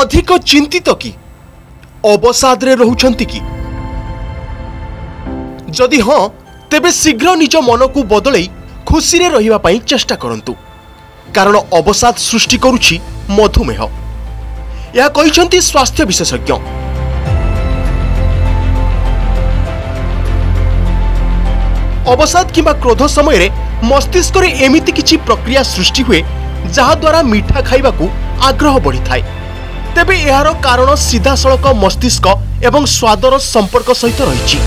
ଅଧିକ ଚିନ୍ତିତ କି ଅବସାଦରେ ରହୁଛନ୍ତି କି ଯଦି ହଁ ତେବେ ଶୀଘ୍ର ନିଜ ମନକୁ ବଦଳେଇ ଖୁସିରେ ରହିବା ପାଇଁ ଚେଷ୍ଟା କରନ୍ତୁ କାରଣ ଅବସାଦ ସୃଷ୍ଟି କରୁଛି ମଧୁମେହ ଏହା କହିଛନ୍ତି ସ୍ୱାସ୍ଥ୍ୟ ବିଶେଷଜ୍ଞ ଅବସାଦ କିମ୍ବା କ୍ରୋଧ ସମୟରେ ମସ୍ତିଷ୍କରେ ଏମିତି କିଛି ପ୍ରକ୍ରିୟା ସୃଷ୍ଟି ହୁଏ ଯାହାଦ୍ୱାରା ମିଠା ଖାଇବାକୁ ଆଗ୍ରହ ବଢ଼ିଥାଏ ତେବେ ଏହାର କାରଣ ସିଧାସଳଖ ମସ୍ତିଷ୍କ ଏବଂ ସ୍ୱାଦର ସମ୍ପର୍କ ସହିତ ରହିଛି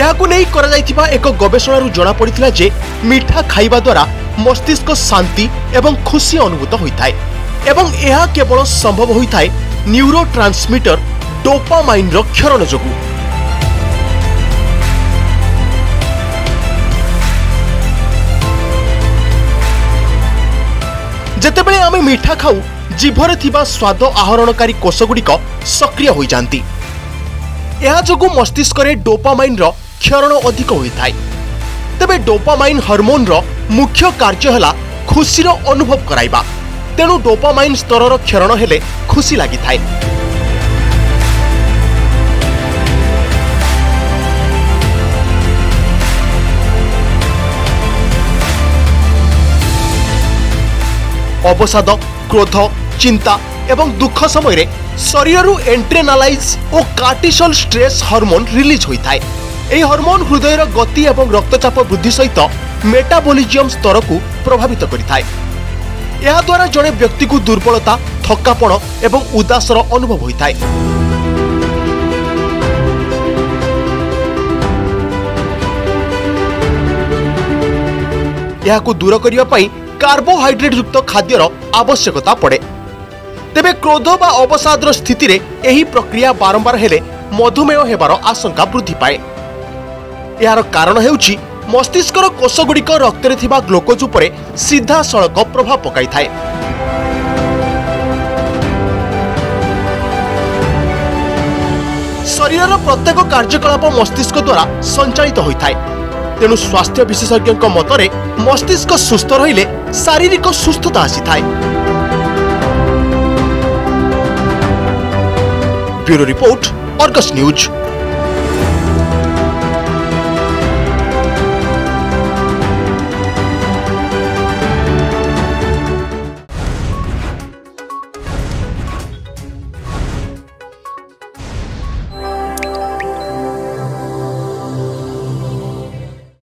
ଏହାକୁ ନେଇ କରାଯାଇଥିବା ଏକ ଗବେଷଣାରୁ ଜଣାପଡ଼ିଥିଲା ଯେ ମିଠା ଖାଇବା ଦ୍ୱାରା ମସ୍ତିଷ୍କ ଶାନ୍ତି ଏବଂ ଖୁସି ଅନୁଭୂତ ହୋଇଥାଏ ଏବଂ ଏହା କେବଳ ସମ୍ଭବ ହୋଇଥାଏ ନ୍ୟୁରୋ ଟ୍ରାନ୍ସମିଟର ଡୋପାମାଇନ୍ର କ୍ଷରଣ ଯୋଗୁଁ ଯେତେବେଳେ ଆମେ ମିଠା ଖାଉ ଜିଭରେ ଥିବା ସ୍ୱାଦ ଆହରଣକାରୀ କୋଷଗୁଡ଼ିକ ସକ୍ରିୟ ହୋଇଯାନ୍ତି ଏହା ଯୋଗୁଁ ମସ୍ତିଷ୍କରେ ଡୋପାମାଇନ୍ର କ୍ଷରଣ ଅଧିକ ହୋଇଥାଏ ତେବେ ଡୋପାମାଇନ୍ ହର୍ମୋନ୍ର ମୁଖ୍ୟ କାର୍ଯ୍ୟ ହେଲା ଖୁସିର ଅନୁଭବ କରାଇବା ତେଣୁ ଡୋପାମାଇନ୍ ସ୍ତରର କ୍ଷରଣ ହେଲେ ଖୁସି ଲାଗିଥାଏ অবসাদ ক্রোধ চিন্তা এবং দুঃখ সময়ের শরীর এন্ট্রেনালাইজ ও কার্টিসল স্ট্রেস হরমোন রিলিজ হয়ে থাকে এই হরমোন হৃদয়ের গতি এবং রক্তচাপ বৃদ্ধি সহ মেটাবোলিজম স্তরকু প্রভাবিত করে থাকে ଏହାଦ୍ୱାରା ଜଣେ ବ୍ୟକ୍ତିକୁ ଦୁର୍ବଳତା ଥକାପଣ ଏବଂ ଉଦାସର ଅନୁଭବ ହୋଇଥାଏ ଏହାକୁ ଦୂର କରିବା ପାଇଁ কার্বোহাইড্রেট যুক্ত খাদ্যর আবশ্যকতা পড়ে তেবে ক্রোধ বা অবসাদর স্থিতিরে এই প্রক্রিয়া বারম্বার হলে মধুমেহ হেবার আশঙ্কা বৃদ্ধি পায়ে এর কারণ হেউচি মস্তিষ্কর কোষগুড়ি রক্তরে থিবা গ্লুকোজ উপরে সিধাসলখ প্রভাব পকাই থাকে শরীরর প্রত্যেক কার্যকলাপ মস্তিষ্ক দ্বারা সঞ্চালিত হয়ে ତେଣୁ ସ୍ୱାସ୍ଥ୍ୟ ବିଶେଷଜ୍ଞଙ୍କ ମତରେ ମସ୍ତିଷ୍କ ସୁସ୍ଥ ରହିଲେ ଶାରୀରିକ ସୁସ୍ଥତା ଆସିଥାଏ ବ୍ୟୁରୋ ରିପୋର୍ଟ ଅର୍ଗସ୍ ନ୍ୟୁଜ୍